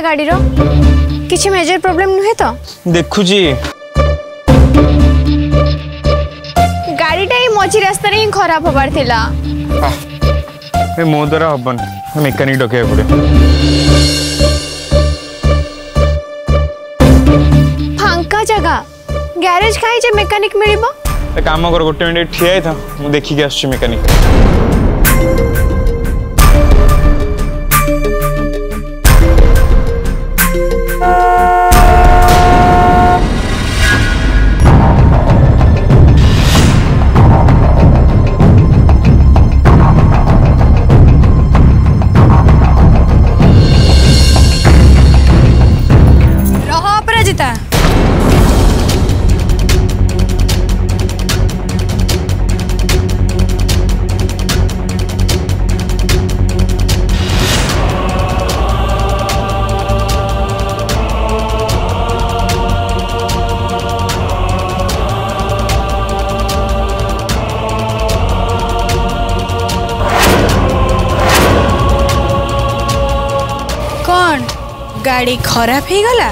ହେଲା ଗାଡ଼ିର କିଛି ମେଜର ପ୍ରୋବ୍ଲେମ୍ ନୁହେଁ ତ ଦେଖୁଛି ଗାଡ଼ିଟା ଏଇ ମଝି ରାସ୍ତାରେ ହିଁ ଖରାପ ହବାର ଥିଲା ଏ ମୋ ଦ୍ୱାରା ହବନି ମେକାନିକ ଡକେଇବାକୁ ପଡ଼ିବ ଫାଙ୍କା ଜାଗା ଗ୍ୟାରେଜ କାହିଁ ଯେ ମେକାନିକ ମିଳିବ କାମ କର ଗୋଟେ ମିନିଟ୍ ଠିଆ ହେଇଥା ମୁଁ ଦେଖିକି ଆସୁଛି ମେକାନିକ गाड़ी खराब हो गला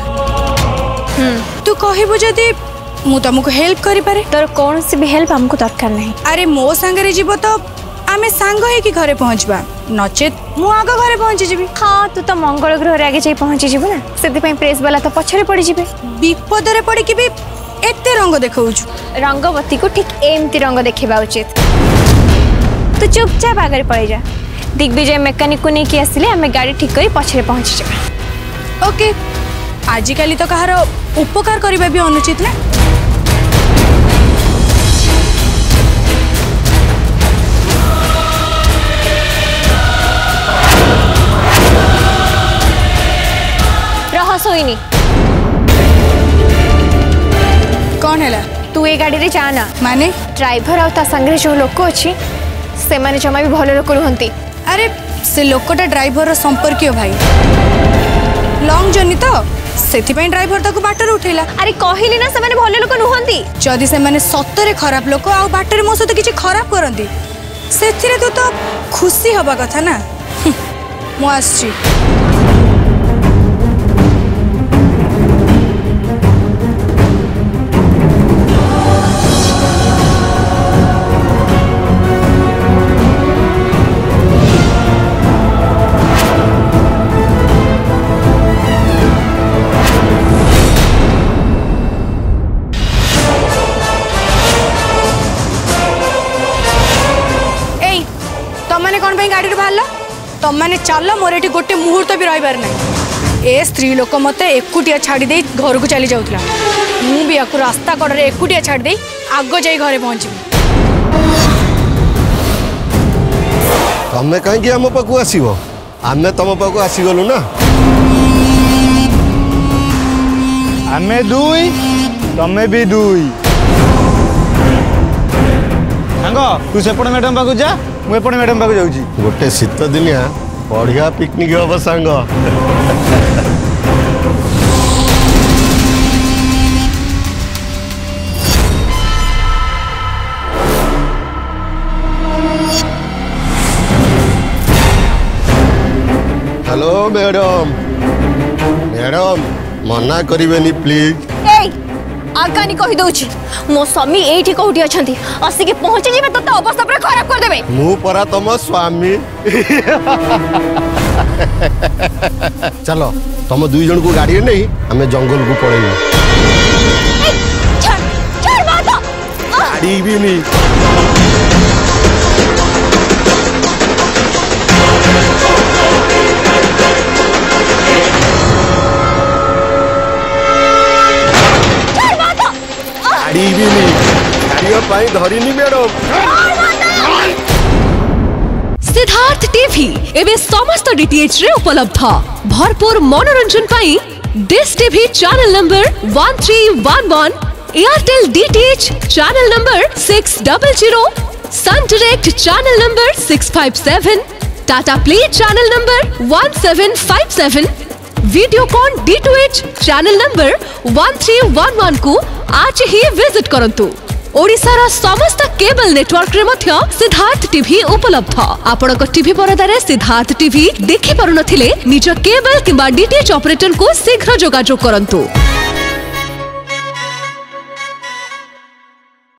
तू कहु जदि मु तुमको हेल्प कर पारे तोर कौन सी भी हेल्प हमको दरकार नहीं अरे मो सांगरे जीव तो आमे सांग हे कि घरे पहुंचबा नचेत मु आगे घरे पहुंचि जेबी हां तू तो मंगल ग्रह रे आगे जाई पहुंचि जेबो ना सेति पई प्रेस वाला तो पछरे पड़ि जेबे विपद रे पड़ि कि भी एते रंग देखौछु रंगवती को ठीक एमती रंग देखबा उचित तू चुपचाप आगे पड़ि जा दिग्विजय मैकेनिक को नेकी आसीले आमे गाड़ी ठीक करी पछरे पहुंचि जेबा ओके आजिकाली तो कहार उपकार करने भी अनुचित ना रहस कौन है तू ये गाड़ी रे जाना माने ड्राइवर आउ संगे जो लोक अच्छी से माने जमा भी भल लोक रुहत अरे से लोकटा ड्राइवर संपर्क भाई লং জর্নি তো ସେଥିପାଇଁ ଡ୍ରାଇଭର ତାକୁ ବାଟରେ ଉଠେଇଲା ଆରେ କହିଲି ନା ସେମାନେ ଭଲ ଲୋକ ନୁହନ୍ତି ଯଦି ସେମାନେ ସତରେ ଖରାପ ଲୋକ ଆଉ ବାଟରେ ମୋ ସହିତ କିଛି ଖରାପ କରନ୍ତି ସେଥିରେ ତୁ ତ ଖୁସି ହେବା କଥା ନା ମୁଁ ଆସୁଛି ତମମାନେ ଚାଲ ମୋର ଏଠି ଗୋଟେ ମୁହୂର୍ତ୍ତ ବି ରହିବାର ନାହିଁ ଏ ସ୍ତ୍ରୀ ଲୋକ ମୋତେ ଏକୁଟିଆ ଛାଡ଼ିଦେଇ ଘରକୁ ଚାଲି ଯାଉଥିଲା ମୁଁ ବି ୟାକୁ ରାସ୍ତା କଡ଼ରେ ଏକୁଟିଆ ଛାଡ଼ିଦେଇ ଆଗ ଯାଇ ଘରେ ପହଞ୍ଚିବି ତମେ କାହିଁକି ଆମ ପାଖକୁ ଆସିବ ଆମେ ତମ ପାଖକୁ ଆସିଗଲୁ ନା ଆମେ ଦୁଇ ତମେ ବି ଦୁଇ ସାଙ୍ଗ ତୁ ସେପଟ ମ୍ୟାଡ଼ାମ୍ ପାଖକୁ ଯା मुझे मैडम पाक जाऊँगी गोटे शीत दिनिया बढ़िया पिकनिक हम सांग हेलो मैडम मैडम मना करेनि प्लीज আজ্ঞানি কহিদি মো স্বামী এইটি কোটি অনেক আসিকি পৌঁছে যাবে তোতে অবস্থা পুরা খারাপ করেদেবে মু পরা তোম স্বামী চল তোম দুই জনকু গাড়ি নেই আমি জঙ্গলকু পড়াইবু গাড়ি বিনি ଛାଡ଼ିବିନି सिद्धार्थ टीवी एवं समस्त डीटीएच रे उपलब्ध भरपूर मनोरंजन पाई Dish TV channel number 1311 Airtel DTH channel number 600 Sun Direct channel number 657 Tata Play channel number 1757 Videocon D two H channel number one three one one को आज ही विजिट करंतु समस्त केबल नेटवर्क सिद्धार्थ टीवी उपलब्ध टीवी परदा Siddharth TV देखि परनथिले निजो cable किबा DTH operator को शीघ्र जोगाजो करंतु